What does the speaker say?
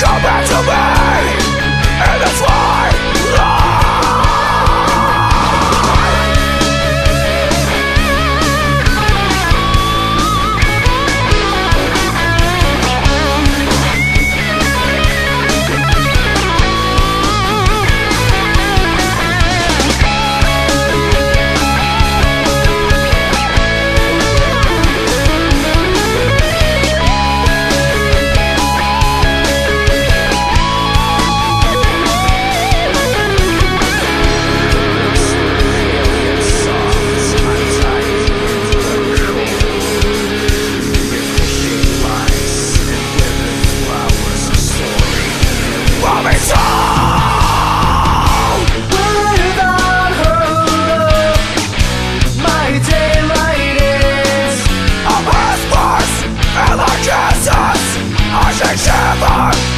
Come back to me. In the way far